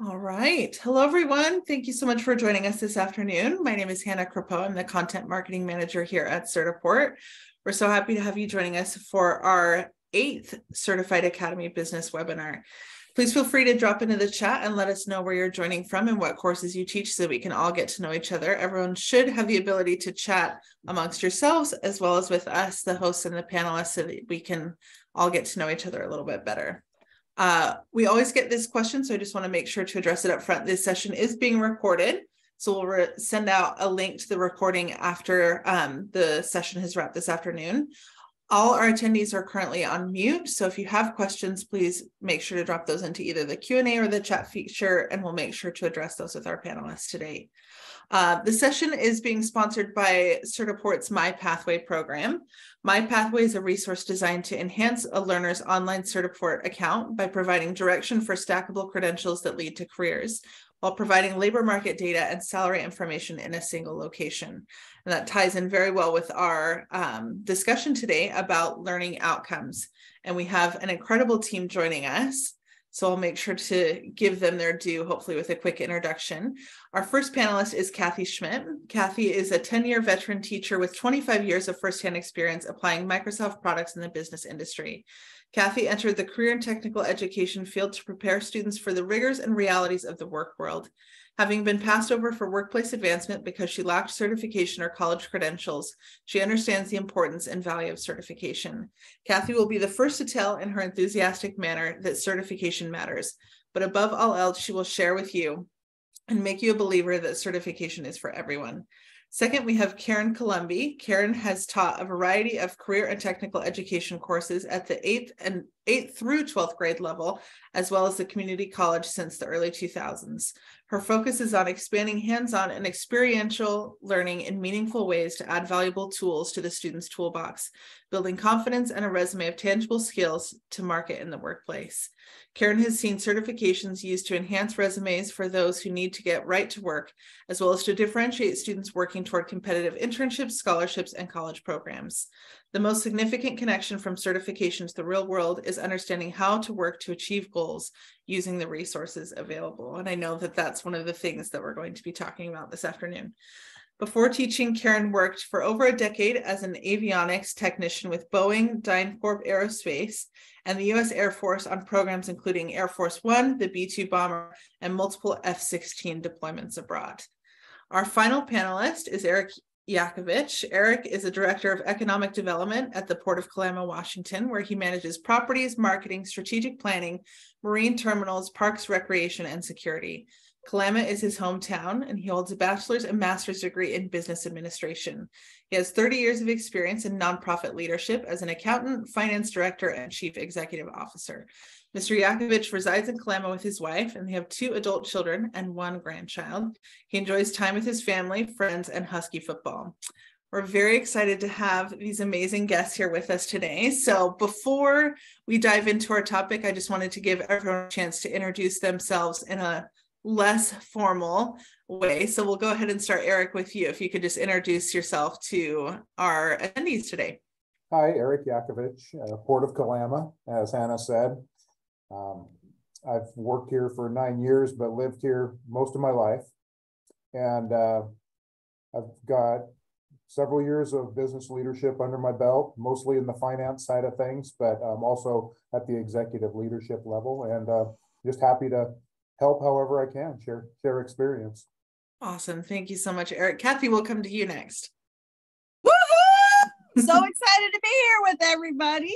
All right. Hello, everyone. Thank you so much for joining us this afternoon. My name is Hannah Crepeau. I'm the content marketing manager here at Certiport. We're so happy to have you joining us for our eighth Certified Academy Business webinar. Please feel free to drop into the chat and let us know where you're joining from and what courses you teach so that we can all get to know each other. Everyone should have the ability to chat amongst yourselves as well as with us, the hosts and the panelists, so that we can all get to know each other a little bit better. Uh, we always get this question, so I just want to make sure to address it up front. This session is being recorded, so we'll re- send out a link to the recording after um, the session has wrapped this afternoon. All our attendees are currently on mute, so if you have questions, please make sure to drop those into either the Q&A or the chat feature, and we'll make sure to address those with our panelists today. Uh, the session is being sponsored by Certiport's My Pathway program. My Pathway is a resource designed to enhance a learner's online Certiport account by providing direction for stackable credentials that lead to careers, while providing labor market data and salary information in a single location. And that ties in very well with our um, discussion today about learning outcomes. And we have an incredible team joining us. So I'll make sure to give them their due, hopefully with a quick introduction. Our first panelist is Kathy Schmidt. Kathy is a 10-year veteran teacher with 25 years of firsthand experience applying Microsoft products in the business industry. Kathy entered the career and technical education field to prepare students for the rigors and realities of the work world. Having been passed over for workplace advancement because she lacked certification or college credentials, she understands the importance and value of certification. Kathy will be the first to tell in her enthusiastic manner that certification matters, but above all else, she will share with you and make you a believer that certification is for everyone. Second, we have Karen Columbi. Karen has taught a variety of career and technical education courses at the eighth and eighth through 12th grade level, as well as the community college since the early 2000s. Her focus is on expanding hands-on and experiential learning in meaningful ways to add valuable tools to the student's toolbox, building confidence and a resume of tangible skills to market in the workplace. Karen has seen certifications used to enhance resumes for those who need to get right to work, as well as to differentiate students working toward competitive internships, scholarships, and college programs. The most significant connection from certification to the real world is understanding how to work to achieve goals using the resources available. And I know that that's one of the things that we're going to be talking about this afternoon. Before teaching, Karen worked for over a decade as an avionics technician with Boeing, DynCorp Aerospace, and the US Air Force on programs including Air Force One, the B 2 bomber, and multiple F 16 deployments abroad. Our final panelist is Eric Yakovich. Eric is a director of economic development at the Port of Kalama, Washington, where he manages properties, marketing, strategic planning, marine terminals, parks, recreation, and security. Kalama is his hometown, and he holds a bachelor's and master's degree in business administration. He has 30 years of experience in nonprofit leadership as an accountant, finance director, and chief executive officer. Mr. Yakovich resides in Kalama with his wife, and they have two adult children and one grandchild. He enjoys time with his family, friends, and Husky football. We're very excited to have these amazing guests here with us today. So, before we dive into our topic, I just wanted to give everyone a chance to introduce themselves in a less formal way. So, we'll go ahead and start, Eric, with you. If you could just introduce yourself to our attendees today. Hi, Eric Yakovich, uh, Port of Kalama, as Hannah said. Um, I've worked here for nine years, but lived here most of my life. And uh, I've got several years of business leadership under my belt, mostly in the finance side of things, but um, also at the executive leadership level. And uh, just happy to help however I can, share share experience. Awesome. Thank you so much, Eric. Kathy, we'll come to you next. Woohoo! so excited to be here with everybody.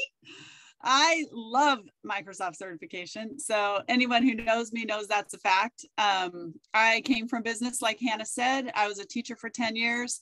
I love Microsoft certification. So anyone who knows me knows that's a fact. Um, I came from business, like Hannah said. I was a teacher for 10 years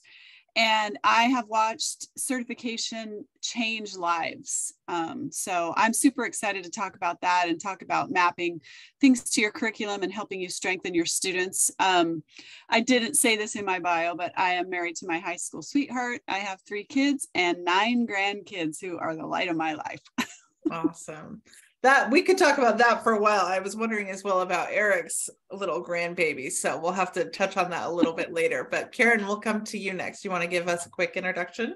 and I have watched certification change lives. Um, so I'm super excited to talk about that and talk about mapping things to your curriculum and helping you strengthen your students. Um, I didn't say this in my bio, but I am married to my high school sweetheart. I have three kids and nine grandkids who are the light of my life. awesome that we could talk about that for a while. I was wondering as well about Eric's little grandbaby. So we'll have to touch on that a little bit later. But Karen, we'll come to you next. You want to give us a quick introduction?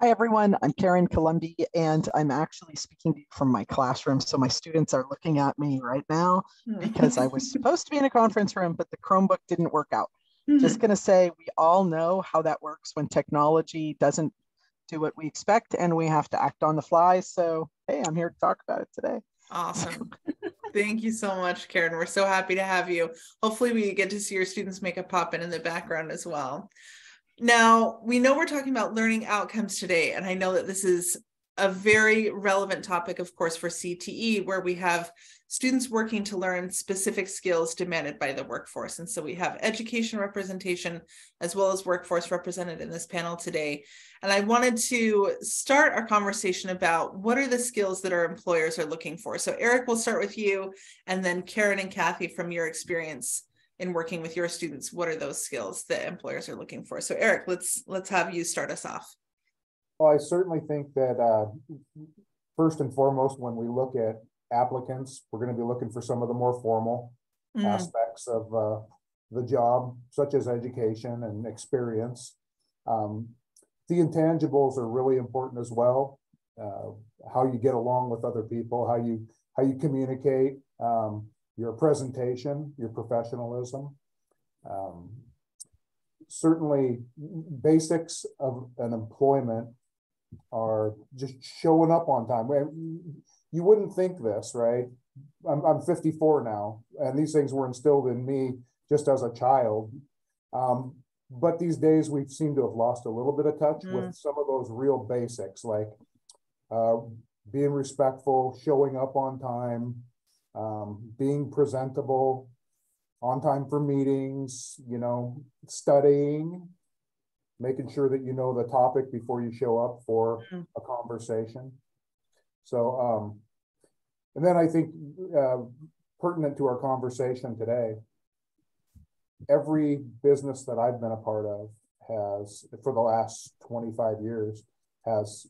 Hi, everyone. I'm Karen Columbi, and I'm actually speaking to you from my classroom. So my students are looking at me right now hmm. because I was supposed to be in a conference room, but the Chromebook didn't work out. Hmm. Just going to say we all know how that works when technology doesn't do what we expect and we have to act on the fly. So, hey, I'm here to talk about it today. Awesome. Thank you so much, Karen. We're so happy to have you. Hopefully, we get to see your students make a pop in in the background as well. Now, we know we're talking about learning outcomes today, and I know that this is a very relevant topic, of course, for CTE, where we have students working to learn specific skills demanded by the workforce. And so we have education representation as well as workforce represented in this panel today. And I wanted to start our conversation about what are the skills that our employers are looking for. So, Eric, we'll start with you, and then Karen and Kathy from your experience in working with your students what are those skills that employers are looking for so eric let's let's have you start us off well i certainly think that uh, first and foremost when we look at applicants we're going to be looking for some of the more formal mm. aspects of uh, the job such as education and experience um, the intangibles are really important as well uh, how you get along with other people how you how you communicate um, your presentation, your professionalism. Um, certainly, basics of an employment are just showing up on time. You wouldn't think this, right? I'm, I'm 54 now, and these things were instilled in me just as a child. Um, but these days, we seem to have lost a little bit of touch mm. with some of those real basics, like uh, being respectful, showing up on time, um, being presentable, on time for meetings, you know, studying, making sure that you know the topic before you show up for mm-hmm. a conversation. So, um, and then I think uh, pertinent to our conversation today, every business that I've been a part of has, for the last 25 years, has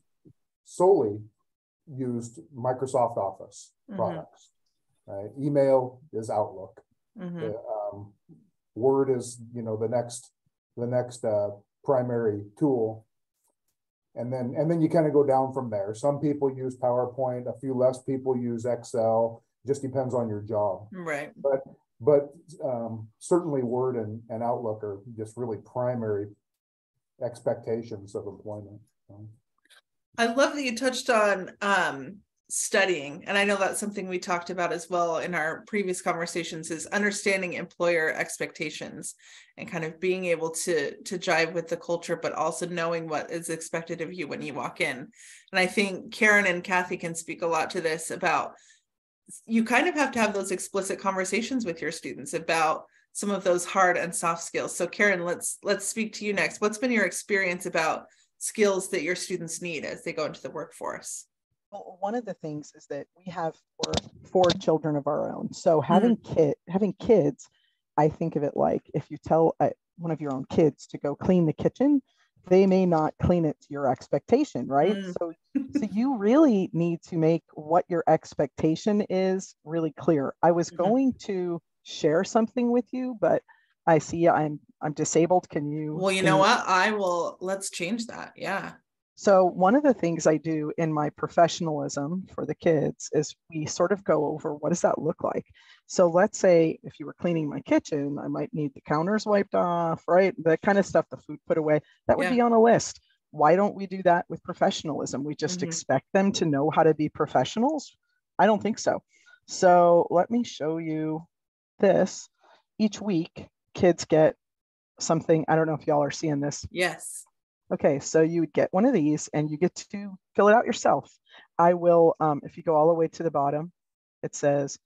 solely used Microsoft Office mm-hmm. products. Right? Email is Outlook. Mm-hmm. The, um, Word is you know the next the next uh, primary tool, and then and then you kind of go down from there. Some people use PowerPoint, a few less people use Excel. Just depends on your job. Right. But but um, certainly Word and, and Outlook are just really primary expectations of employment. I love that you touched on um, studying and i know that's something we talked about as well in our previous conversations is understanding employer expectations and kind of being able to to jive with the culture but also knowing what is expected of you when you walk in. And i think karen and kathy can speak a lot to this about you kind of have to have those explicit conversations with your students about some of those hard and soft skills. So karen let's let's speak to you next. What's been your experience about skills that your students need as they go into the workforce well, one of the things is that we have four, four children of our own. So having mm-hmm. kid having kids, I think of it like if you tell uh, one of your own kids to go clean the kitchen, they may not clean it to your expectation, right? Mm. So, so you really need to make what your expectation is really clear. I was mm-hmm. going to share something with you, but I see I'm I'm disabled. Can you? Well, you know what? I will. Let's change that. Yeah. So, one of the things I do in my professionalism for the kids is we sort of go over what does that look like. So, let's say if you were cleaning my kitchen, I might need the counters wiped off, right? That kind of stuff, the food put away, that would yeah. be on a list. Why don't we do that with professionalism? We just mm-hmm. expect them to know how to be professionals? I don't think so. So, let me show you this. Each week, kids get something. I don't know if y'all are seeing this. Yes Okay, so you would get one of these and you get to fill it out yourself. I will, um, if you go all the way to the bottom, it says,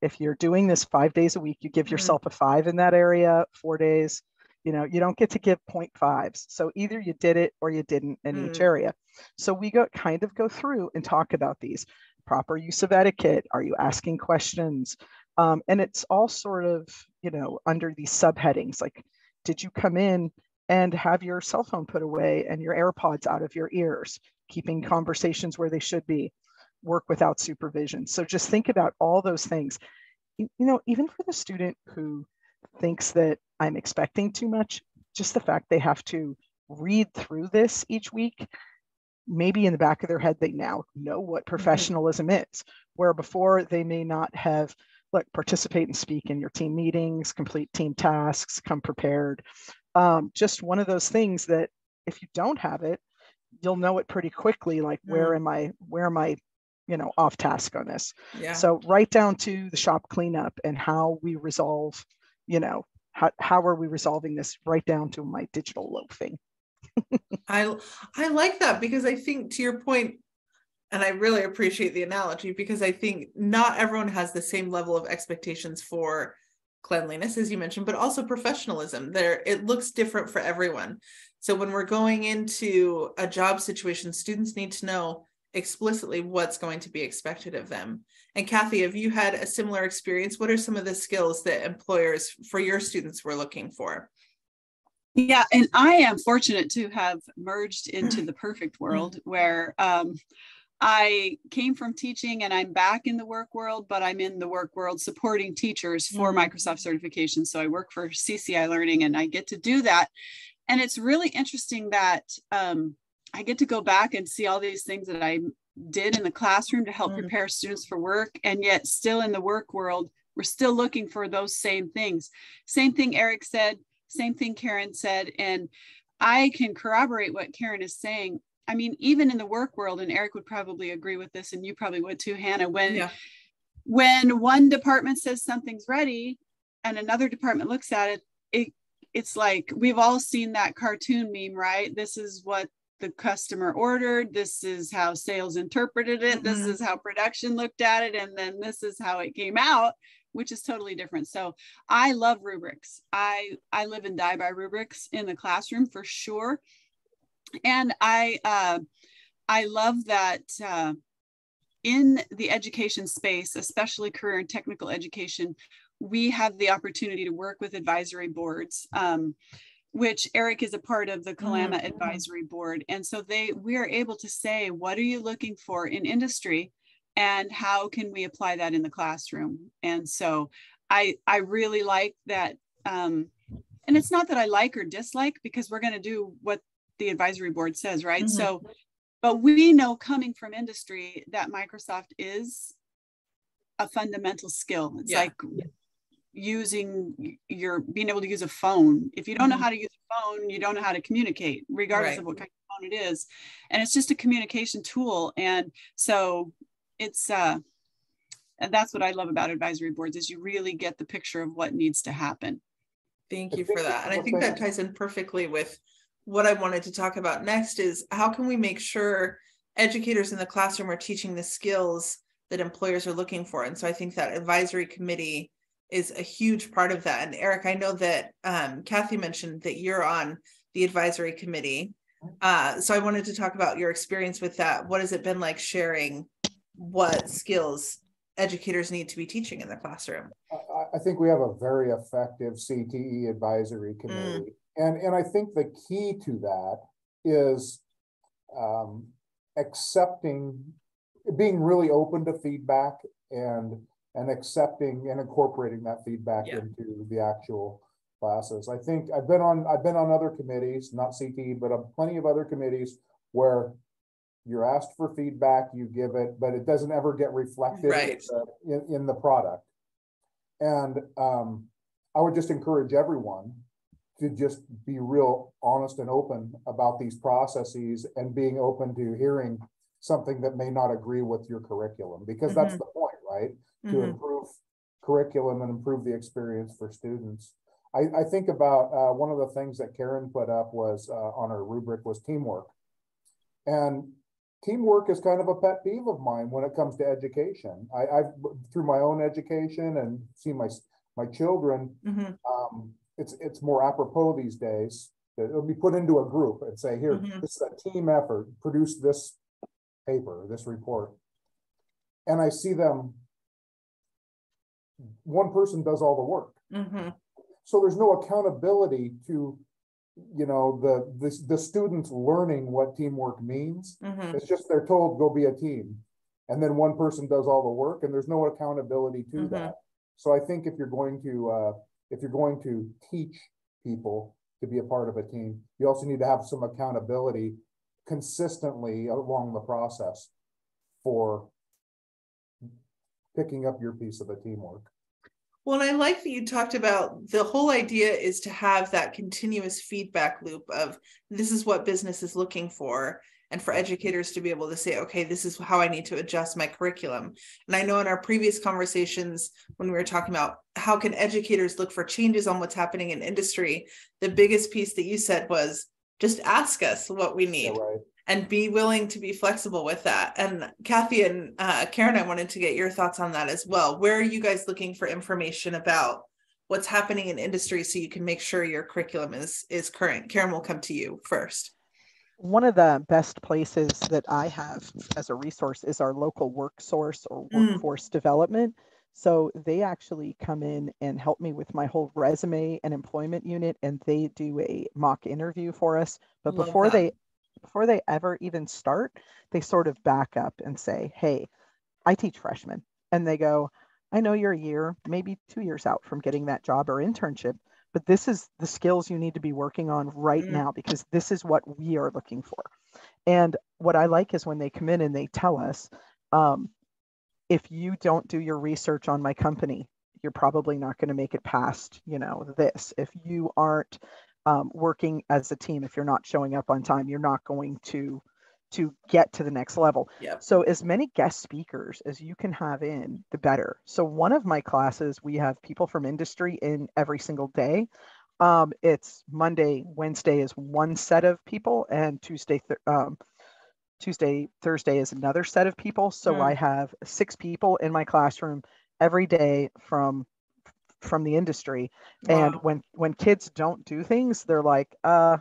if you're doing this five days a week, you give mm-hmm. yourself a five in that area, four days, you know, you don't get to give 0.5s. So either you did it or you didn't in mm. each area. So we go kind of go through and talk about these proper use of etiquette. Are you asking questions? Um, and it's all sort of, you know, under these subheadings like, did you come in and have your cell phone put away and your AirPods out of your ears, keeping conversations where they should be, work without supervision. So just think about all those things. You, you know, even for the student who thinks that I'm expecting too much, just the fact they have to read through this each week maybe in the back of their head they now know what Mm-hmm. professionalism is where before they may not have like participate and speak in your team meetings complete team tasks come prepared um, just one of those things that if you don't have it you'll know it pretty quickly like where am i where am i you know off task on this? Yeah. so right down to the shop cleanup and how we resolve you know how, how are we resolving this right down to my digital loafing I I like that because I think to your point, and I really appreciate the analogy because I think not everyone has the same level of expectations for cleanliness as you mentioned, but also professionalism. There it looks different for everyone. So when we're going into a job situation, students need to know explicitly what's going to be expected of them. And Kathy, have you had a similar experience? What are some of the skills that employers for your students were looking for? Yeah, and I am fortunate to have merged into the perfect world where um, I came from teaching and I'm back in the work world, but I'm in the work world supporting teachers for Mhm. Microsoft certification. So I work for CCI Learning and I get to do that. And it's really interesting that um, I get to go back and see all these things that I did in the classroom to help Mm. prepare students for work. And yet, still in the work world, we're still looking for those same things. Same thing Eric said, same thing Karen said. And I can corroborate what Karen is saying. I mean, even in the work world, and Eric would probably agree with this, and you probably would too, Hannah, when Yeah. when one department says something's ready and another department looks at it, it it's like we've all seen that cartoon meme, right? This is what the customer ordered, this is how sales interpreted it, this Mhm. is how production looked at it, and then this is how it came out, which is totally different. So I love rubrics. I I live and die by rubrics in the classroom for sure. And I uh, I love that uh, in the education space, especially career and technical education, we have the opportunity to work with advisory boards, um, which Eric is a part of the Kalama Mhm. Advisory Board. And so they we are able to say, what are you looking for in industry? And how can we apply that in the classroom? And so I I really like that. Um, and it's not that I like or dislike because we're going to do what the advisory board says, right? Mhm. So, but we know coming from industry that Microsoft is a fundamental skill. It's Yeah. like using your being able to use a phone. If you don't know Mhm. how to use a phone, you don't know how to communicate, regardless Right. of what kind of phone it is. And it's just a communication tool. And so it's uh and that's what I love about advisory boards is you really get the picture of what needs to happen. Thank you for that. And I think that ties in perfectly with what I wanted to talk about next is how can we make sure educators in the classroom are teaching the skills that employers are looking for? And so I think that advisory committee is a huge part of that. And Eric, I know that um, Kathy mentioned that you're on the advisory committee. Uh, so I wanted to talk about your experience with that. What has it been like sharing what skills educators need to be teaching in the classroom? I, I- I think we have a very effective CTE advisory committee. And, and I think the key to that is um, accepting, being really open to feedback and, and accepting and incorporating that feedback Yeah. into the actual classes. I think I've been on, I've been on other committees, not CTE, but on plenty of other committees where you're asked for feedback, you give it, but it doesn't ever get reflected Right. in, in the product. And um, I would just encourage everyone to just be real honest and open about these processes and being open to hearing something that may not agree with your curriculum, because that's the point, right? To Mhm. improve curriculum and improve the experience for students. I, I think about, uh, one of the things that Karen put up was, uh, on her rubric was teamwork. And teamwork is kind of a pet peeve of mine when it comes to education. I, I've, through my own education and see my, my children, Mhm. um, it's, it's more apropos these days. that It'll be put into a group and say, here, Mhm. this is a team effort, produce this paper, this report. And I see them, one person does all the work. Mhm. So there's no accountability to, you know, the, the, the students learning what teamwork means. Mhm. It's just they're told, go be a team. And then one person does all the work and there's no accountability to Mhm. that. So I think if you're going to, uh, if you're going to teach people to be a part of a team, you also need to have some accountability consistently along the process for picking up your piece of the teamwork. Well, and I like that you talked about the whole idea is to have that continuous feedback loop of this is what business is looking for and for educators to be able to say okay this is how i need to adjust my curriculum and i know in our previous conversations when we were talking about how can educators look for changes on what's happening in industry the biggest piece that you said was just ask us what we need Yeah, right. and be willing to be flexible with that. And Kathy and uh, Karen, I wanted to get your thoughts on that as well. Where are you guys looking for information about what's happening in industry so you can make sure your curriculum is is current? Karen will come to you first. One of the best places that I have as a resource is our local work source or Mm. workforce development. So they actually come in and help me with my whole resume and employment unit, and they do a mock interview for us. But Love before that. they before they ever even start, they sort of back up and say, "Hey, I teach freshmen," and they go, "I know you're a year, maybe two years out from getting that job or internship." But this is the skills you need to be working on right Mm. now because this is what we are looking for. And what I like is when they come in and they tell us, um, if you don't do your research on my company, you're probably not going to make it past, you know, this. If you aren't um, working as a team, if you're not showing up on time, you're not going to to get to the next level. Yep. So as many guest speakers as you can have in, the better. So one of my classes, we have people from industry in every single day. Um, it's Monday, Wednesday is one set of people, and Tuesday, th- um, Tuesday, Thursday is another set of people. So Mm. I have six people in my classroom every day from from the industry. And when when kids don't do things, they're like, uh,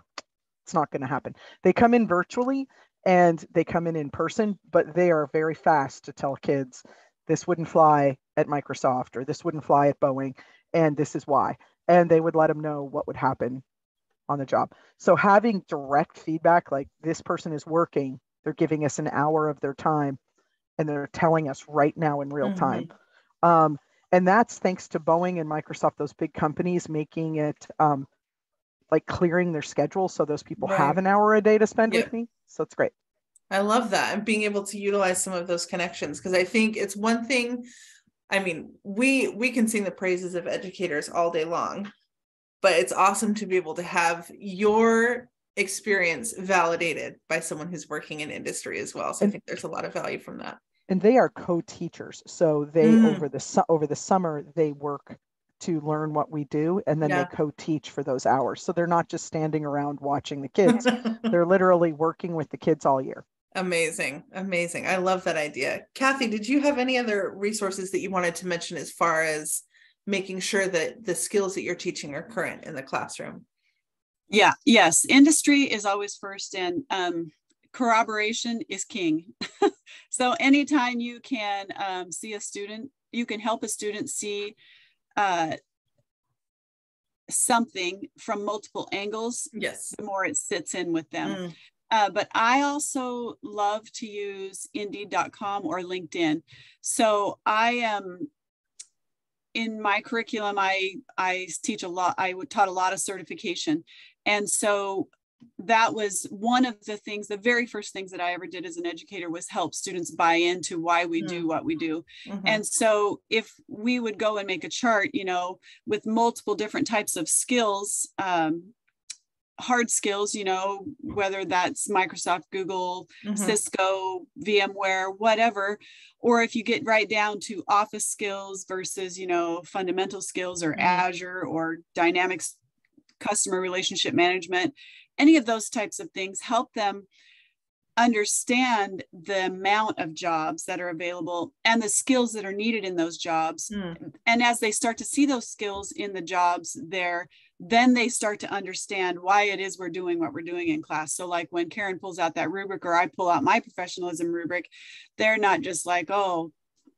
it's not going to happen. They come in virtually and they come in in person, but they are very fast to tell kids this wouldn't fly at Microsoft or this wouldn't fly at Boeing, and this is why. And they would let them know what would happen on the job. So having direct feedback, like this person is working, they're giving us an hour of their time, and they're telling us right now in real time. Um, and that's thanks to Boeing and Microsoft, those big companies making it um, like clearing their schedule so those people have an hour a day to spend Yep. with me. So it's great. I love that and being able to utilize some of those connections because I think it's one thing. I mean, we we can sing the praises of educators all day long, but it's awesome to be able to have your experience validated by someone who's working in industry as well. So I think there's a lot of value from that. And they are co-teachers. So they Mm. over the over the summer they work to learn what we do and then Yeah. they co-teach for those hours. So they're not just standing around watching the kids. they're literally working with the kids all year. amazing, amazing. I love that idea. Kathy, did you have any other resources that you wanted to mention as far as making sure that the skills that you're teaching are current in the classroom? Yeah, yes. Industry is always first, and um, corroboration is king. so, anytime you can um, see a student, you can help a student see uh, something from multiple angles, Yes. the more it sits in with them. Mm, Uh, but I also love to use Indeed.com or LinkedIn. So I am in my curriculum. I I teach a lot. I would taught a lot of certification, and so that was one of the things. The very first things that I ever did as an educator was help students buy into why we do what we do. mhm. And so if we would go and make a chart, you know, with multiple different types of skills, um, hard skills, you know, whether that's Microsoft, Google, Mhm. Cisco, VMware, whatever, or if you get right down to office skills versus, you know, fundamental skills or Mhm. Azure or Dynamics customer relationship management, any of those types of things help them understand the amount of jobs that are available and the skills that are needed in those jobs. Mm, and as they start to see those skills in the jobs there then they start to understand why it is we're doing what we're doing in class. So like when karen pulls out that rubric or i pull out my professionalism rubric they're not just like oh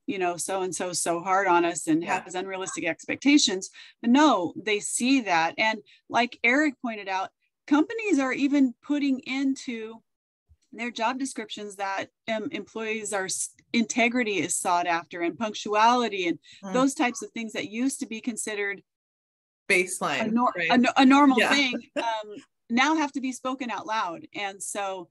you know so and so so hard on us and Yeah. has unrealistic expectations. But no they see that. And like eric pointed out companies are even putting into their job descriptions that um, employees are integrity is sought after and punctuality and Mm. those types of things that used to be considered a, baseline. nor- right? a, a normal Yeah. thing um, now have to be spoken out loud and so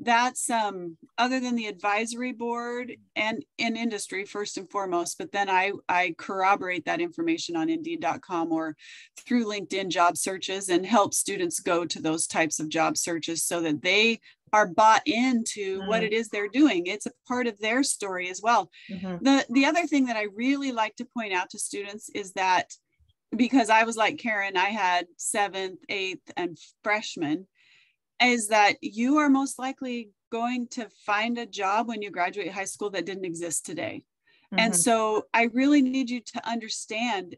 that's um, other than the advisory board and in industry first and foremost but then i i corroborate that information on indeed.com or through linkedin job searches and help students go to those types of job searches so that they are bought into mm-hmm. what it is they're doing it's a part of their story as well mm-hmm. the the other thing that i really like to point out to students is that because i was like karen i had seventh eighth and freshmen is that you are most likely going to find a job when you graduate high school that didn't exist today. Mm-hmm. And so I really need you to understand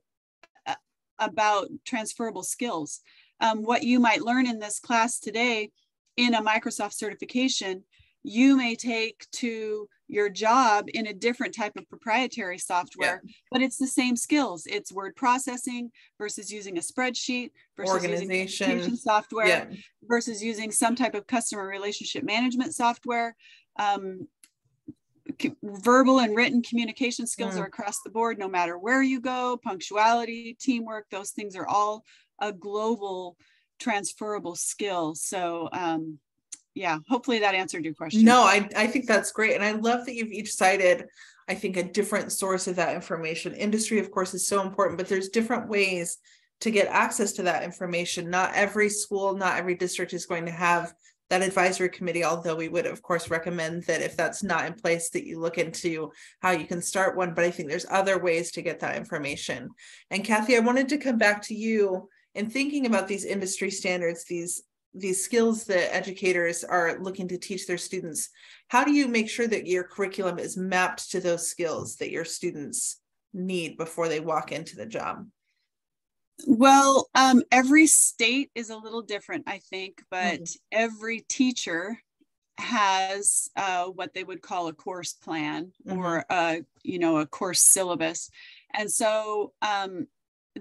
uh, about transferable skills. Um, what you might learn in this class today in a Microsoft certification you may take to your job in a different type of proprietary software, yeah. but it's the same skills. It's word processing versus using a spreadsheet versus organization using software yeah. versus using some type of customer relationship management software. Um, verbal and written communication skills mm. are across the board, no matter where you go, punctuality, teamwork, those things are all a global transferable skill. So, um, yeah, hopefully that answered your question. No, I, I think that's great. And I love that you've each cited, I think, a different source of that information. Industry, of course, is so important, but there's different ways to get access to that information. Not every school, not every district is going to have that advisory committee, although we would, of course, recommend that if that's not in place, that you look into how you can start one. But I think there's other ways to get that information. And Kathy, I wanted to come back to you in thinking about these industry standards, these these skills that educators are looking to teach their students how do you make sure that your curriculum is mapped to those skills that your students need before they walk into the job well um, every state is a little different i think but mm-hmm. every teacher has uh, what they would call a course plan mm-hmm. or a you know a course syllabus and so um,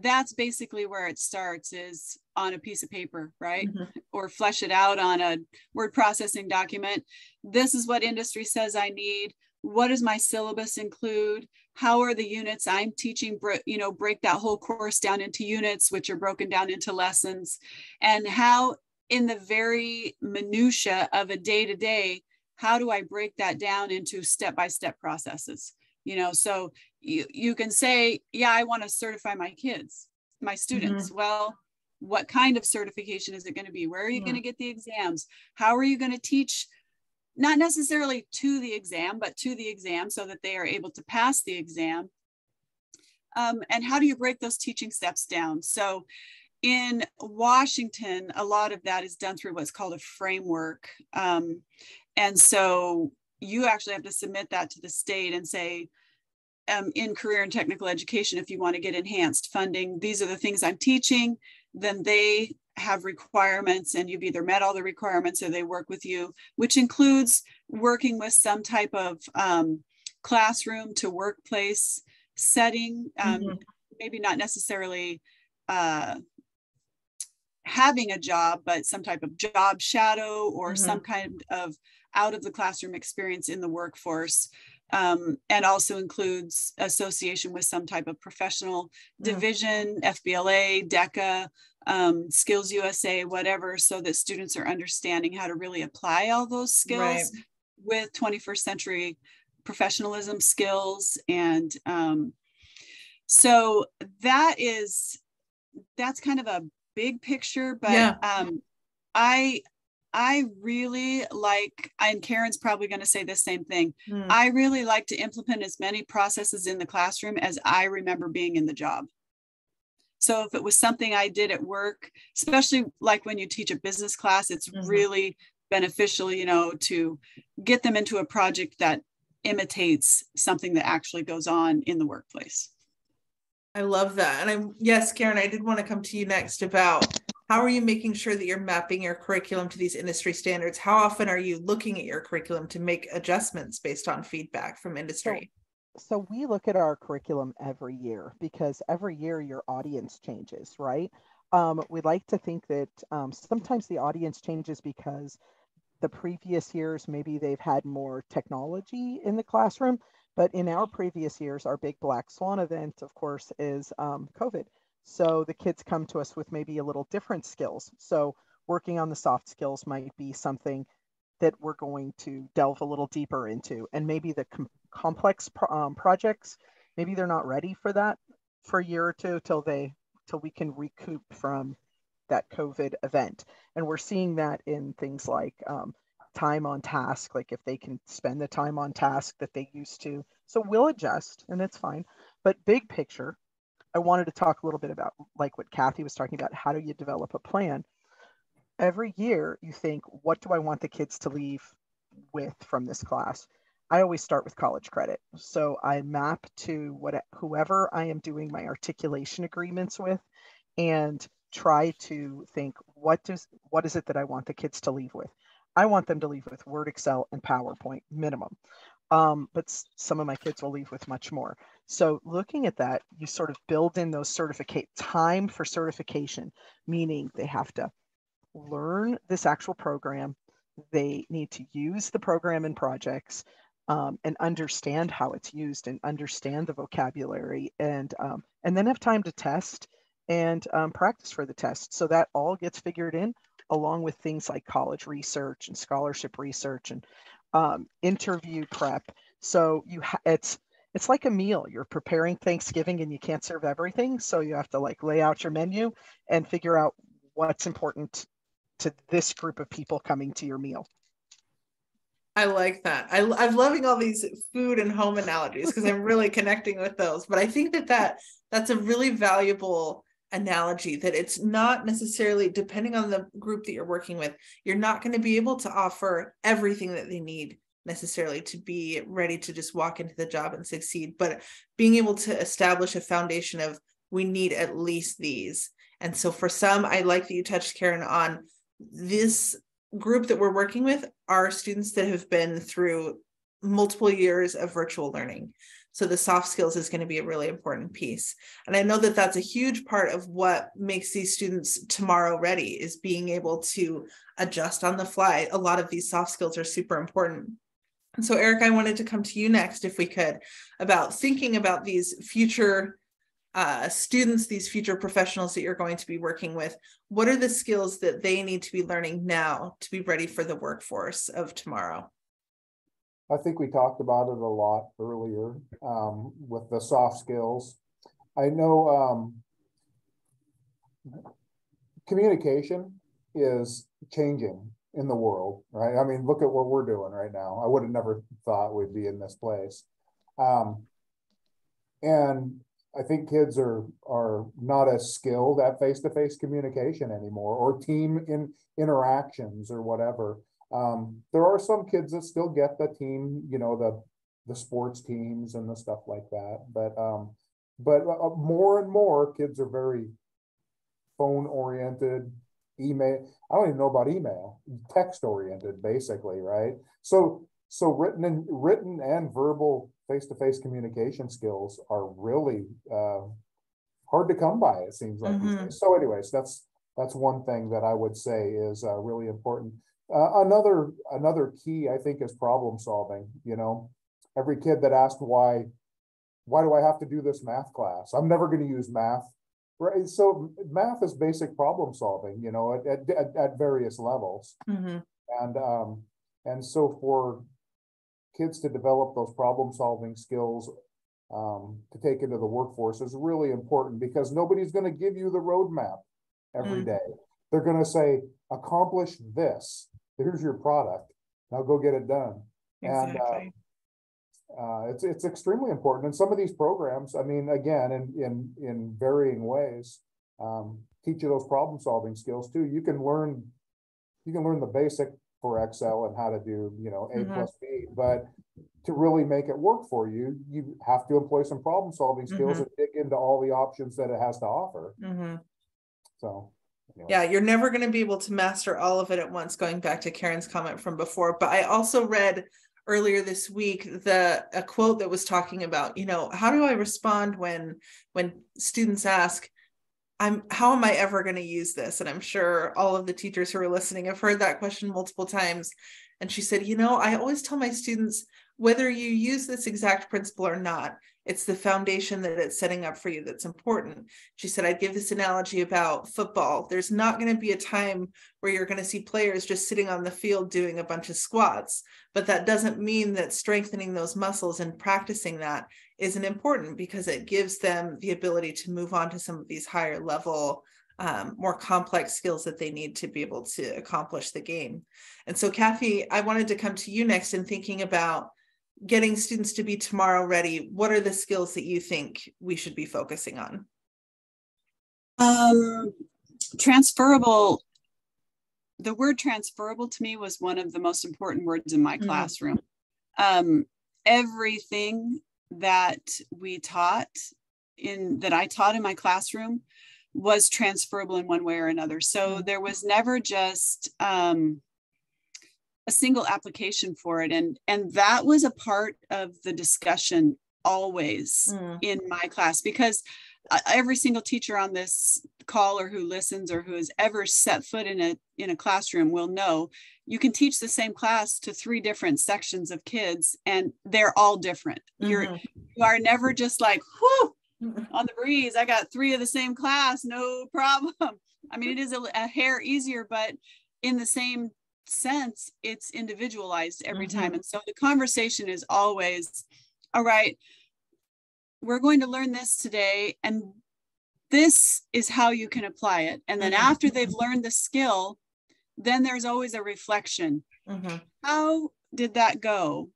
that's basically where it starts is on a piece of paper, right? Mm-hmm. Or flesh it out on a word processing document. This is what industry says I need. What does my syllabus include? How are the units I'm teaching, you know, break that whole course down into units, which are broken down into lessons, and how in the very minutia of a day to day, how do I break that down into step by step processes? You know, so you, you can say, yeah, I want to certify my kids, my students. Mm-hmm. Well, what kind of certification is it going to be where are you yeah. going to get the exams how are you going to teach not necessarily to the exam but to the exam so that they are able to pass the exam um, and how do you break those teaching steps down so in washington a lot of that is done through what's called a framework um, and so you actually have to submit that to the state and say um, in career and technical education if you want to get enhanced funding these are the things i'm teaching then they have requirements and you've either met all the requirements or they work with you, which includes working with some type of um, classroom to workplace setting, um, mm-hmm. maybe not necessarily uh, having a job, but some type of job shadow or mm-hmm. some kind of out of the classroom experience in the workforce. Um, and also includes association with some type of professional division, FBLA, DECA, um, Skills USA, whatever, so that students are understanding how to really apply all those skills right. with 21st century professionalism skills. And um, so that is, that's kind of a big picture, but yeah. um, I, I really like, and Karen's probably going to say the same thing. Mm. I really like to implement as many processes in the classroom as I remember being in the job. So if it was something I did at work, especially like when you teach a business class, it's mm-hmm. really beneficial, you know, to get them into a project that imitates something that actually goes on in the workplace. I love that. And I'm yes, Karen, I did want to come to you next about how are you making sure that you're mapping your curriculum to these industry standards? How often are you looking at your curriculum to make adjustments based on feedback from industry? so we look at our curriculum every year because every year your audience changes, right? Um, we like to think that um, sometimes the audience changes because the previous years maybe they've had more technology in the classroom, but in our previous years, our big black swan event, of course, is um, COVID. So the kids come to us with maybe a little different skills. So working on the soft skills might be something that we're going to delve a little deeper into. And maybe the com- complex pro- um, projects, maybe they're not ready for that for a year or two till they till we can recoup from that COVID event. And we're seeing that in things like um, time on task, like if they can spend the time on task that they used to. So we'll adjust and it's fine. But big picture, I wanted to talk a little bit about like what Kathy was talking about. How do you develop a plan? Every year you think, what do I want the kids to leave with from this class? I always start with college credit. So I map to what whoever I am doing my articulation agreements with and try to think what does what is it that I want the kids to leave with? I want them to leave with Word, Excel, and PowerPoint minimum. Um, but some of my kids will leave with much more. So looking at that, you sort of build in those certificate time for certification, meaning they have to learn this actual program. They need to use the program in projects um, and understand how it's used and understand the vocabulary and um, and then have time to test and um, practice for the test. So that all gets figured in along with things like college research and scholarship research and um, interview prep. So you ha- it's it's like a meal. You're preparing Thanksgiving and you can't serve everything, so you have to like lay out your menu and figure out what's important to this group of people coming to your meal. I like that. I, I'm loving all these food and home analogies because I'm really connecting with those. But I think that that that's a really valuable analogy that it's not necessarily depending on the group that you're working with. You're not going to be able to offer everything that they need necessarily to be ready to just walk into the job and succeed, but being able to establish a foundation of we need at least these. And so for some, I like that you touched Karen on this group that we're working with are students that have been through multiple years of virtual learning. So the soft skills is going to be a really important piece. And I know that that's a huge part of what makes these students tomorrow ready is being able to adjust on the fly. A lot of these soft skills are super important. And so Eric, I wanted to come to you next if we could about thinking about these future uh, students, these future professionals that you're going to be working with, what are the skills that they need to be learning now to be ready for the workforce of tomorrow? I think we talked about it a lot earlier um, with the soft skills. I know um, communication is changing in the world, right? I mean, look at what we're doing right now. I would have never thought we'd be in this place. Um, and I think kids are are not as skilled at face to face communication anymore, or team in interactions or whatever. Um, there are some kids that still get the team, you know, the the sports teams and the stuff like that. But um, but uh, uh more and more kids are very phone oriented, email. I don't even know about email, text oriented, basically, right? So so written and written and verbal face-to-face communication skills are really uh, hard to come by it seems like mm-hmm. so anyways that's that's one thing that i would say is uh, really important uh, another another key i think is problem solving you know every kid that asked why why do i have to do this math class i'm never going to use math right so math is basic problem solving you know at, at, at various levels mm-hmm. and um and so for kids to develop those problem solving skills um, to take into the workforce is really important because nobody's going to give you the roadmap every mm. day. They're going to say, accomplish this. Here's your product. Now go get it done. Exactly. And uh, uh, it's it's extremely important. And some of these programs, I mean, again, in in in varying ways, um, teach you those problem solving skills too. You can learn you can learn the basic for Excel and how to do, you know, A mm-hmm. plus B. But to really make it work for you, you have to employ some problem solving skills mm-hmm. and dig into all the options that it has to offer. Mm-hmm. So. Yeah, you're never going to be able to master all of it at once, going back to Karen's comment from before. But I also read earlier this week the a quote that was talking about you know how do i respond when when students ask I'm how am I ever going to use this? And I'm sure all of the teachers who are listening have heard that question multiple times. And she said, you know, I always tell my students whether you use this exact principle or not, It's the foundation that it's setting up for you that's important. She said, I'd give this analogy about football. There's not going to be a time where you're going to see players just sitting on the field doing a bunch of squats, but that doesn't mean that strengthening those muscles and practicing that isn't important because it gives them the ability to move on to some of these higher level um, more complex skills that they need to be able to accomplish the game. And so, Kathy, I wanted to come to you next in thinking about getting students to be tomorrow ready. What are the skills that you think we should be focusing on? Um, transferable. The word transferable to me was one of the most important words in my mm. classroom. Um, everything that we taught in that I taught in my classroom was transferable in one way or another. So mm. there was never just um, a single application for it, and and that was a part of the discussion always mm. in my class because uh, every single teacher on this call or who listens or who has ever set foot in a in a classroom will know you can teach the same class to three different sections of kids and they're all different mm-hmm. you're you are never just like whoo on the breeze. I got three of the same class, no problem. I mean, it is a, a hair easier, but in the same sense, it's individualized every mm-hmm. time. And so the conversation is always, all right, we're going to learn this today, and this is how you can apply it. And then mm-hmm. after they've learned the skill, then there's always a reflection. Mm-hmm. How did that go?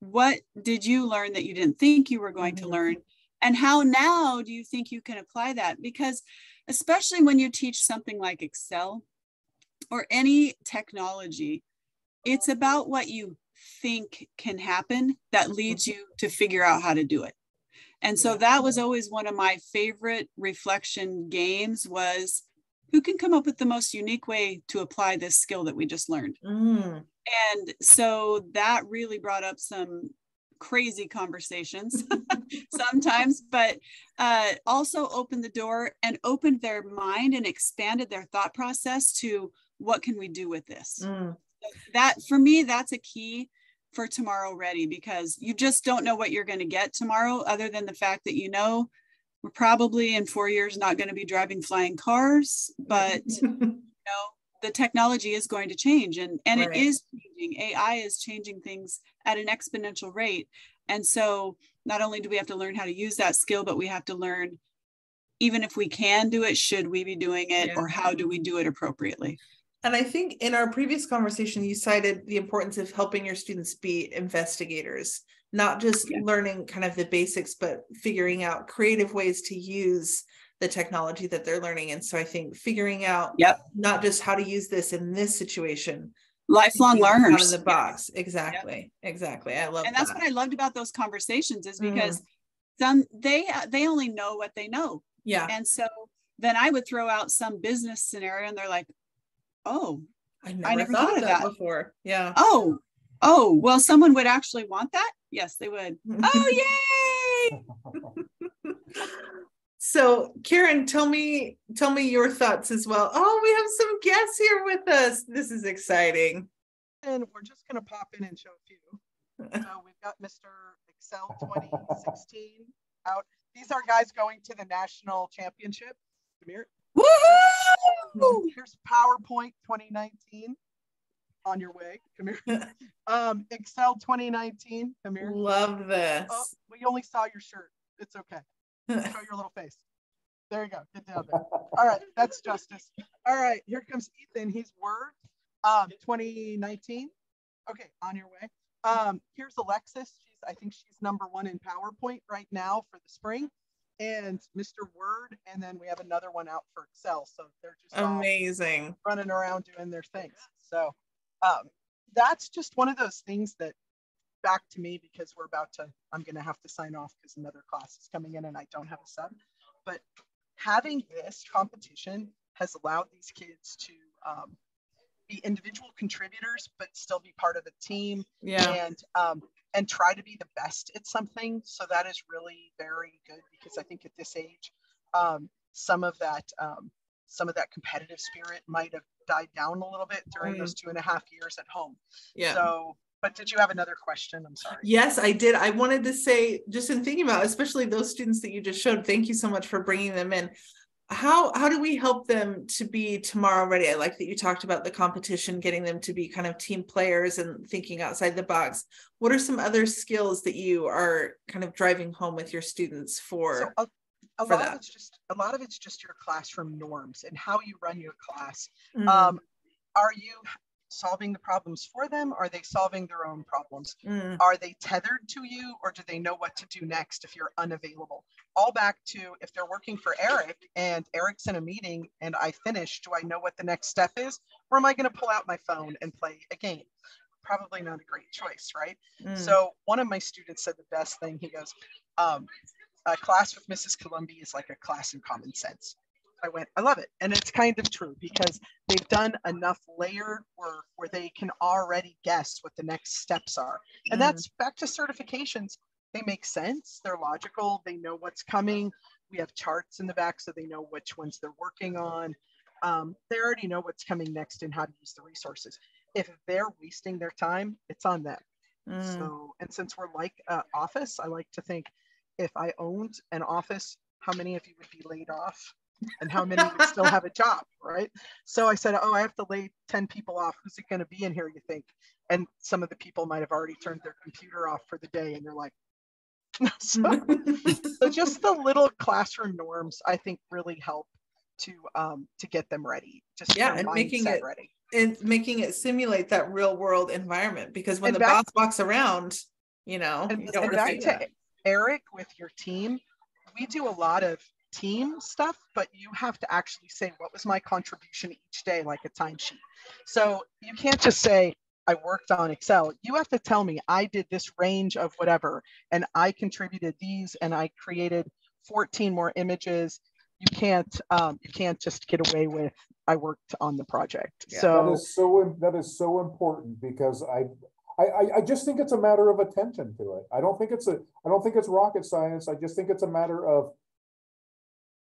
What did you learn that you didn't think you were going to mm-hmm. learn? And how now do you think you can apply that? Because especially when you teach something like Excel or any technology, it's about what you think can happen that leads you to figure out how to do it. And so that was always one of my favorite reflection games was who can come up with the most unique way to apply this skill that we just learned. Mm. And so that really brought up some crazy conversations sometimes, but uh, also opened the door and opened their mind and expanded their thought process to what can we do with this. Mm. That for me, that's a key for tomorrow ready because you just don't know what you're going to get tomorrow, other than the fact that you know we're probably in four years not going to be driving flying cars, but you know the technology is going to change and and right. it is changing ai is changing things at an exponential rate and so not only do we have to learn how to use that skill but we have to learn even if we can do it should we be doing it yeah. or how do we do it appropriately and i think in our previous conversation you cited the importance of helping your students be investigators not just yeah. learning kind of the basics but figuring out creative ways to use the technology that they're learning. And so I think figuring out yep. not just how to use this in this situation, lifelong learners out of the box. Exactly. Yep. Exactly. I love And that's that. what I loved about those conversations is because mm. some they they only know what they know. Yeah. And so then I would throw out some business scenario and they're like, oh, I never, I never thought, thought, of that, that before. Yeah. Oh, oh, well, someone would actually want that. Yes, they would. oh, yay. So, Karen, tell me tell me your thoughts as well. Oh, we have some guests here with us. This is exciting. And we're just going to pop in and show a few. So we've got Mr. Excel 2016 out. These are guys going to the national championship. Come here. Here's PowerPoint 2019 on your way. Come here. um, Excel 2019. Come here. Love this. Oh, we only saw your shirt. It's okay. Show your little face. There you go. Get down there. All right, that's justice. All right, here comes Ethan. He's Word, um, 2019. Okay, on your way. Um, here's Alexis. She's, I think she's number one in PowerPoint right now for the spring, and Mr. Word, and then we have another one out for Excel. So they're just amazing, running around doing their things. So um, that's just one of those things that back to me because we're about to, I'm going to have to sign off because another class is coming in and I don't have a sub. But having this competition has allowed these kids to um, be individual contributors, but still be part of a team. Yeah. And, um, and try to be the best at something. So that is really very good because I think at this age, um, some of that, um, some of that competitive spirit might have died down a little bit during mm. those two and a half years at home. Yeah. So but did you have another question? I'm sorry. Yes, I did. I wanted to say, just in thinking about, especially those students that you just showed, thank you so much for bringing them in. How how do we help them to be tomorrow ready? I like that you talked about the competition, getting them to be kind of team players and thinking outside the box. What are some other skills that you are kind of driving home with your students for? So a, a lot that? of it's just a lot of it's just your classroom norms and how you run your class. Mm. Um, are you solving the problems for them? Are they solving their own problems? Mm. Are they tethered to you or do they know what to do next if you're unavailable? All back to if they're working for Eric and Eric's in a meeting and I finish, do I know what the next step is? Or am I going to pull out my phone and play a game? Probably not a great choice, right? Mm. So one of my students said the best thing. He goes, um, a class with Mrs. Columbia is like a class in common sense. I went, I love it. And it's kind of true because they've done enough layer work where they can already guess what the next steps are. And mm. that's back to certifications. They make sense, they're logical, they know what's coming. We have charts in the back so they know which ones they're working on. Um, they already know what's coming next and how to use the resources. If they're wasting their time, it's on them. Mm. So, and since we're like uh, office, I like to think if I owned an office, how many of you would be laid off? And how many still have a job, right? So I said, Oh, I have to lay 10 people off. Who's it going to be in here, you think? And some of the people might have already turned their computer off for the day, and you're like, so, so just the little classroom norms, I think, really help to um, to get them ready. Just yeah, and making it ready. And making it simulate that real world environment because when and the back, boss walks around, you know, and, you and back to Eric with your team, we do a lot of team stuff, but you have to actually say, what was my contribution each day, like a timesheet. So you can't just say, I worked on Excel. You have to tell me, I did this range of whatever, and I contributed these, and I created 14 more images. You can't, um, you can't just get away with, I worked on the project. Yeah. So that is so, that is so important because I, I, I just think it's a matter of attention to it. I don't think it's a I don't think it's rocket science. I just think it's a matter of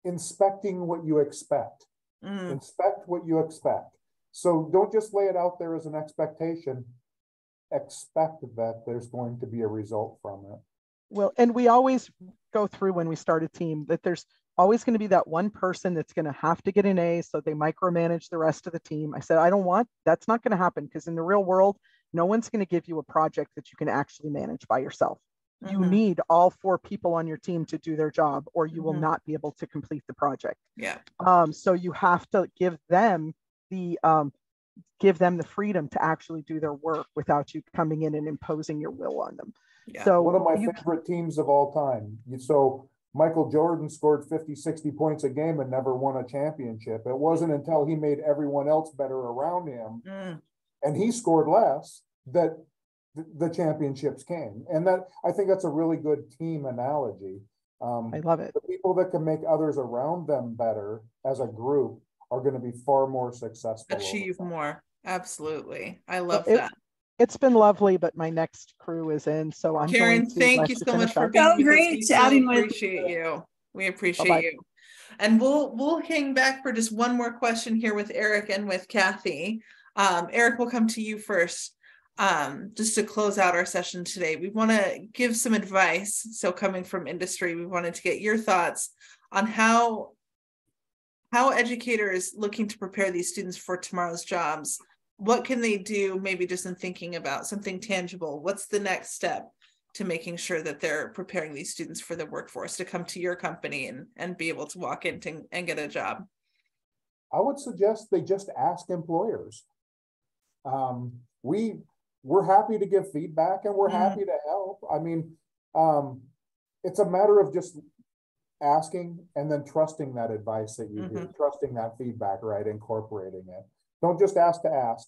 inspecting what you expect. Mm. Inspect what you expect. So don't just lay it out there as an expectation. Expect that there's going to be a result from it. Well, and we always go through when we start a team that there's always going to be that one person that's going to have to get an A so they micromanage the rest of the team. I said, I don't want that's not going to happen because in the real world, no one's going to give you a project that you can actually manage by yourself you mm-hmm. need all four people on your team to do their job or you mm-hmm. will not be able to complete the project yeah um, so you have to give them the um, give them the freedom to actually do their work without you coming in and imposing your will on them yeah. so one of my you, favorite teams of all time so michael jordan scored 50 60 points a game and never won a championship it wasn't until he made everyone else better around him mm. and he scored less that the, championships came. And that I think that's a really good team analogy. Um, I love it. The people that can make others around them better as a group are going to be far more successful. Achieve more. Absolutely. I love it, that. It's been lovely, but my next crew is in. So I'm Karen, thank you so much for being so great chatting with appreciate you. We appreciate Bye-bye. you. And we'll we'll hang back for just one more question here with Eric and with Kathy. Um, Eric, we'll come to you first um, just to close out our session today, we want to give some advice. So, coming from industry, we wanted to get your thoughts on how how educators looking to prepare these students for tomorrow's jobs. What can they do? Maybe just in thinking about something tangible. What's the next step to making sure that they're preparing these students for the workforce to come to your company and and be able to walk in to, and get a job? I would suggest they just ask employers. Um, we we're happy to give feedback and we're mm. happy to help. I mean, um, it's a matter of just asking and then trusting that advice that you mm-hmm. hear, trusting that feedback, right? Incorporating it. Don't just ask to ask,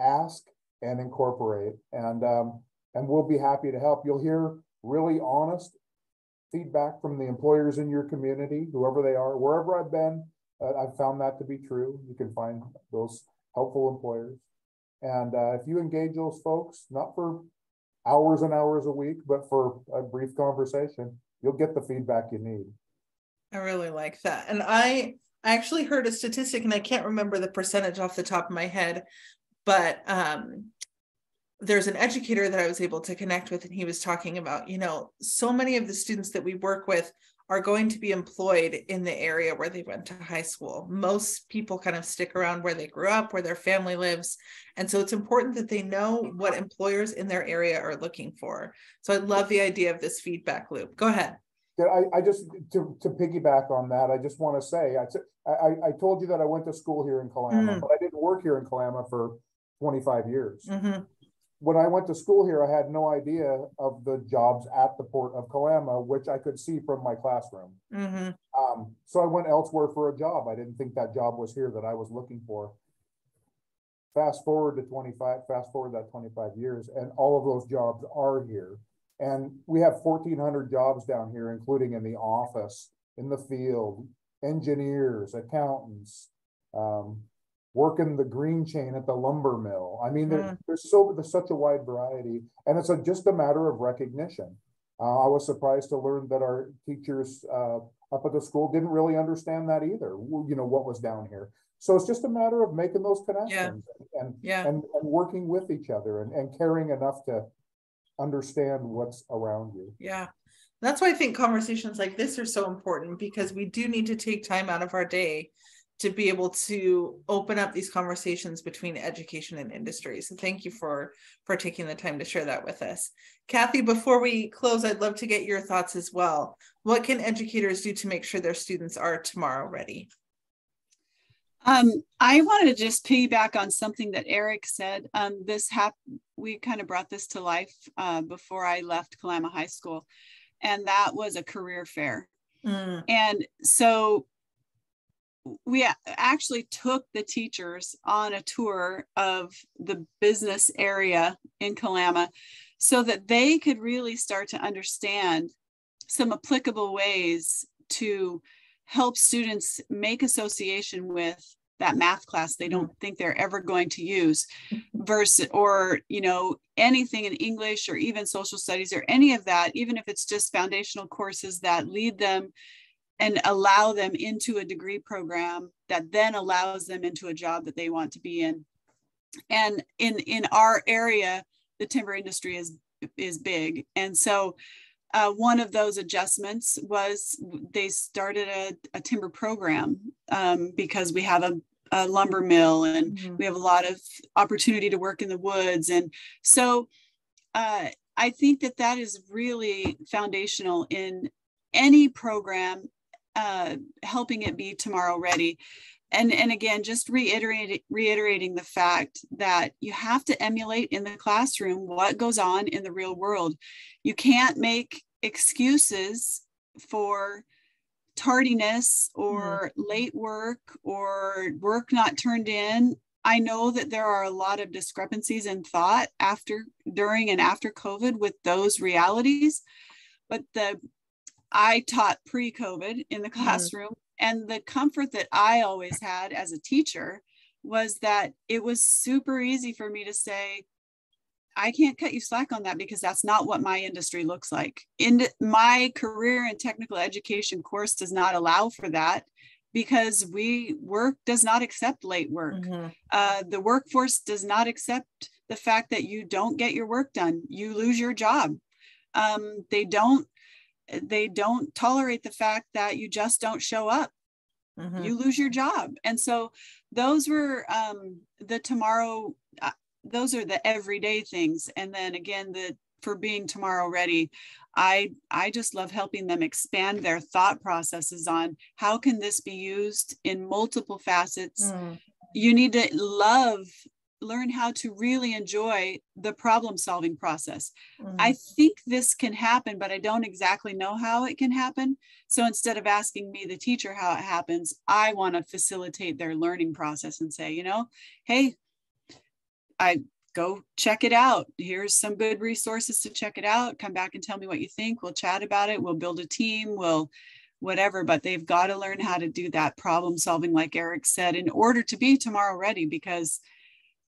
ask and incorporate, and um, and we'll be happy to help. You'll hear really honest feedback from the employers in your community, whoever they are, wherever I've been. Uh, I've found that to be true. You can find those helpful employers. And uh, if you engage those folks, not for hours and hours a week, but for a brief conversation, you'll get the feedback you need. I really like that. And I I actually heard a statistic and I can't remember the percentage off the top of my head, but um there's an educator that I was able to connect with, and he was talking about, you know, so many of the students that we work with are going to be employed in the area where they went to high school. Most people kind of stick around where they grew up, where their family lives. And so it's important that they know what employers in their area are looking for. So I love the idea of this feedback loop. Go ahead. Yeah, I, I just, to, to piggyback on that, I just want to say, I, I, I told you that I went to school here in Kalama, Mm. but I didn't work here in Kalama for twenty-five years. Mhm. When I went to school here, I had no idea of the jobs at the Port of Kalama, which I could see from my classroom. Mhm. Um, so I went elsewhere for a job. I didn't think that job was here that I was looking for. Fast forward to twenty-five, fast forward that twenty-five years, and all of those jobs are here. And we have fourteen hundred jobs down here, including in the office, in the field, engineers, accountants, um, working the green chain at the lumber mill. I mean, there, Mm. there's so, there's such a wide variety, and it's a, just a matter of recognition. Uh, I was surprised to learn that our teachers, uh, up at the school didn't really understand that either, you know, what was down here. So it's just a matter of making those connections and, Yeah. and, and working with each other and, and caring enough to understand what's around you. Yeah. That's why I think conversations like this are so important because we do need to take time out of our day to be able to open up these conversations between education and industry. So thank you for for taking the time to share that with us. Kathy, before we close, I'd love to get your thoughts as well. What can educators do to make sure their students are tomorrow ready? Um, I wanted to just piggyback on something that Eric said. Um, this hap- we kind of brought this to life uh, before I left Kalama High School, and that was a career fair. Mm, And so we actually took the teachers on a tour of the business area in Kalama so that they could really start to understand some applicable ways to help students make association with that math class they don't mm-hmm. think they're ever going to use versus or you know anything in english or even social studies or any of that even if it's just foundational courses that lead them and allow them into a degree program that then allows them into a job that they want to be in. And in in our area the timber industry is is big. And so uh, one of those adjustments was they started a, a timber program um, because we have a, a lumber mill and mhm. we have a lot of opportunity to work in the woods. And so uh, i think that that is really foundational in any program uh, helping it be tomorrow ready. And and again just reiterating reiterating the fact that you have to emulate in the classroom what goes on in the real world. You can't make excuses for tardiness or late work or work not turned in. I know that there are a lot of discrepancies in thought after during and after covid with those realities but the i taught pre-covid in the classroom and the comfort that i always had as a teacher was that it was super easy for me to say I can't cut you slack on that because that's not what my industry looks like. In my career and technical education course does not allow for that because we work does not accept late work. Mhm. Uh, the workforce does not accept the fact that you don't get your work done. You lose your job. Um, they don't they don't tolerate the fact that you just don't show up Mhm. you lose your job. And so those were um, the tomorrow, uh, those are the everyday things. And then again, the for being tomorrow ready, I I just love helping them expand their thought processes on how can this be used in multiple facets. Mm, You need to love learn how to really enjoy the problem solving process. mhm. I think this can happen, but I don't exactly know how it can happen. So instead of asking me, the teacher, how it happens, I want to facilitate their learning process and say, you know, hey, I go check it out. Here's some good resources to check it out. Come back and tell me what you think. We'll chat about it. We'll build a team. We'll whatever, but they've got to learn how to do that problem solving, like Eric said, in order to be tomorrow ready. Because,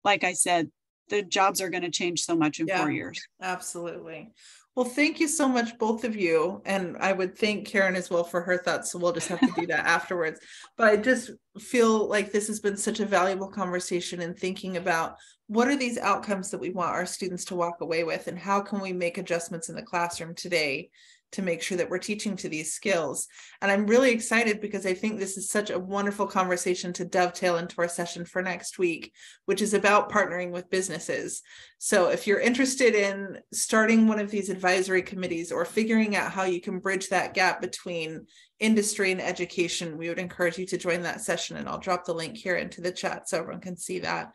like I said, the jobs are going to change so much in Yeah. four years. Absolutely. Well, thank you so much, both of you. And I would thank Karen as well for her thoughts. So we'll just have to do that afterwards. But I just feel like this has been such a valuable conversation in thinking about what are these outcomes that we want our students to walk away with and how can we make adjustments in the classroom today to make sure that we're teaching to these skills. And I'm really excited because I think this is such a wonderful conversation to dovetail into our session for next week, which is about partnering with businesses. So if you're interested in starting one of these advisory committees or figuring out how you can bridge that gap between industry and education, we would encourage you to join that session. And I'll drop the link here into the chat so everyone can see that.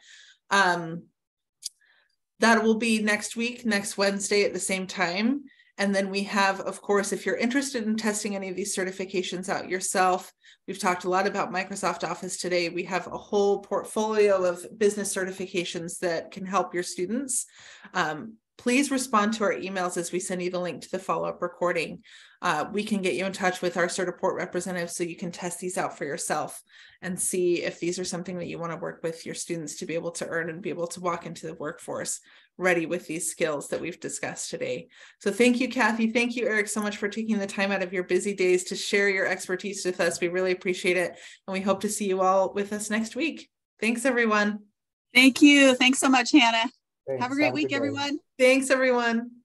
Um, that will be next week, next Wednesday at the same time. And then we have, of course, if you're interested in testing any of these certifications out yourself, we've talked a lot about Microsoft Office today. We have a whole portfolio of business certifications that can help your students. Um, please respond to our emails as we send you the link to the follow-up recording. Uh, we can get you in touch with our Certiport representative so you can test these out for yourself and see if these are something that you want to work with your students to be able to earn and be able to walk into the workforce ready with these skills that we've discussed today. So thank you, Kathy. Thank you, Eric, so much for taking the time out of your busy days to share your expertise with us. We really appreciate it. And we hope to see you all with us next week. Thanks, everyone. Thank you. Thanks so much, Hannah. Thanks. Have a great good week, everyone. Thanks, everyone.